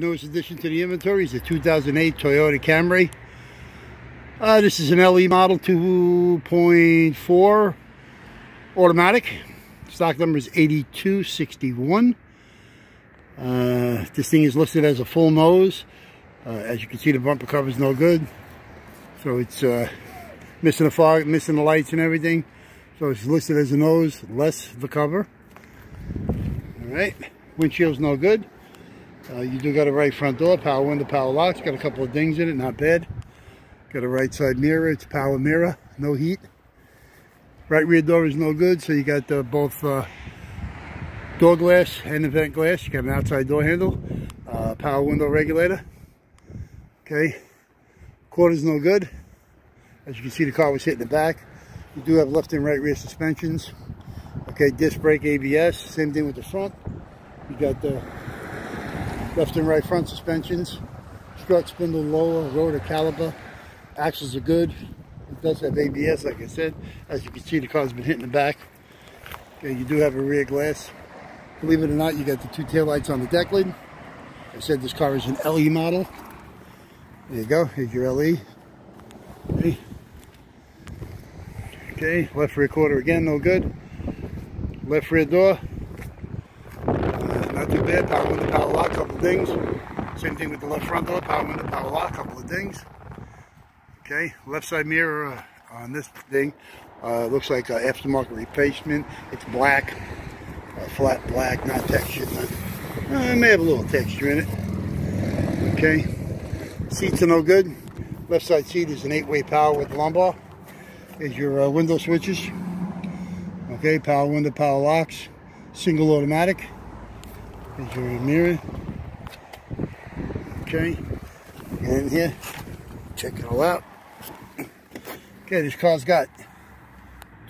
Newest addition to the inventory is the 2008 Toyota Camry. Uh, this is an LE model 2.4 automatic. Stock number is 8261. Uh, this thing is listed as a full nose. Uh, as you can see, the bumper cover is no good. So it's uh, missing the fog, missing the lights and everything. So it's listed as a nose, less the cover. All right, windshield's no good. Uh, you do got a right front door, power window, power locks. Got a couple of dings in it, not bad. Got a right side mirror, it's power mirror, no heat. Right rear door is no good, so you got uh, both uh, door glass and event glass. You got an outside door handle, uh, power window regulator. Okay, quarter's no good. As you can see, the car was hitting the back. You do have left and right rear suspensions. Okay, disc brake ABS, same thing with the front. You got the left and right front suspensions, strut spindle lower, rotor caliper, axles are good. It does have ABS, like I said. As you can see, the car's been hitting the back. Okay, you do have a rear glass. Believe it or not, you got the two taillights on the deck lid. I said this car is an LE model. There you go, here's your LE. Okay, okay left rear quarter again, no good. Left rear door, bad. Power window, power lock, couple of dings. Same thing with the left front door, power window, power lock, couple of dings. Okay, left side mirror uh, on this thing uh, looks like an aftermarket replacement. It's black, uh, flat black, not textured. Not, uh, it may have a little texture in it. Okay, seats are no good. Left side seat is an eight-way power with lumbar. Is your uh, window switches. Okay, power window, power locks, single automatic. Here's your mirror. Okay. Get in here. Check it all out. Okay, this car's got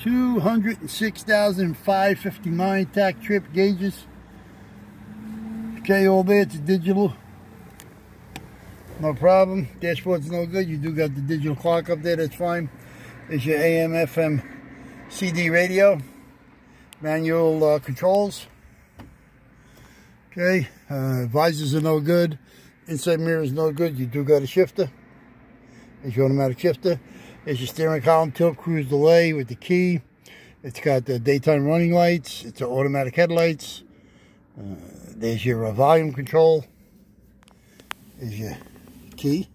206,559 tach trip gauges. Okay, all there, it's digital. No problem. Dashboard's no good. You do got the digital clock up there, that's fine. There's your AM, FM, CD radio. Manual uh, controls. Okay, uh, visors are no good. Inside mirror is no good. You do got a shifter. It's your automatic shifter. There's your steering column, tilt, cruise delay with the key. It's got the daytime running lights. It's automatic headlights. Uh, there's your uh, volume control. Is your key.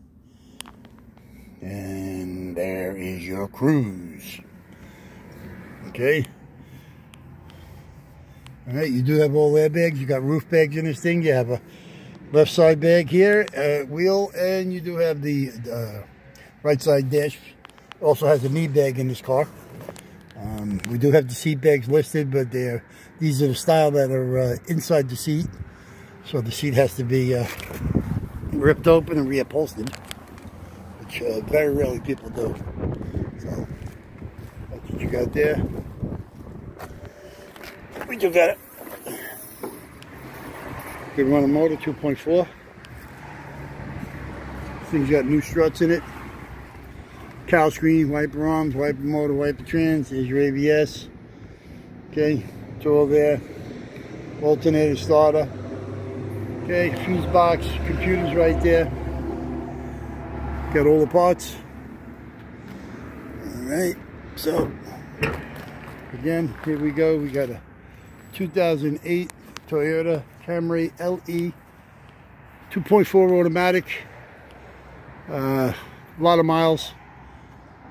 And there is your cruise. Okay. All right, you do have all airbags. You got roof bags in this thing. You have a left side bag here, uh, wheel, and you do have the uh, right side dash. Also has a knee bag in this car. Um, we do have the seat bags listed, but they're these are the style that are uh, inside the seat. So the seat has to be uh, ripped open and reupholstered, which uh, very rarely people do. So that's what you got there. We do got it. Good running motor, 2.4. Thing's got new struts in it. Cowl screen, wiper arms, wiper motor, wiper trans. There's your ABS. Okay, it's all there. Alternator starter. Okay, fuse box, computers right there. Got all the parts. All right, so again, here we go. We got a 2008 Toyota Camry LE 2.4 automatic uh, a lot of miles.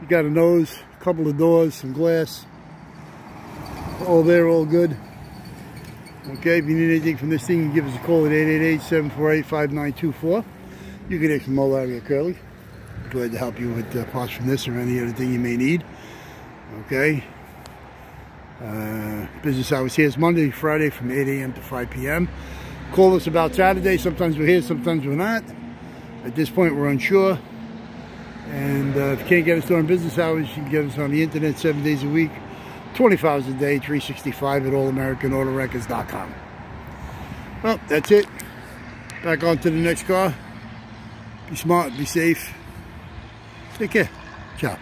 You got a nose a couple of doors some glass. All there all good. Okay if you need anything from this thing you give us a call at 888-748-5924 you can get ask Moe Larry or Curly glad to help you with uh, parts from this or any other thing you may need. Okay? Uh, business hours here is Monday, Friday from 8 a.m. to 5 p.m. Call us about Saturday. Sometimes we're here, sometimes we're not. At this point, we're unsure. And uh, if you can't get us during business hours, you can get us on the internet seven days a week, 24 hours a day, 365 at allamericanautowreckers.com. Well, that's it. Back on to the next car. Be smart, be safe. Take care. Ciao.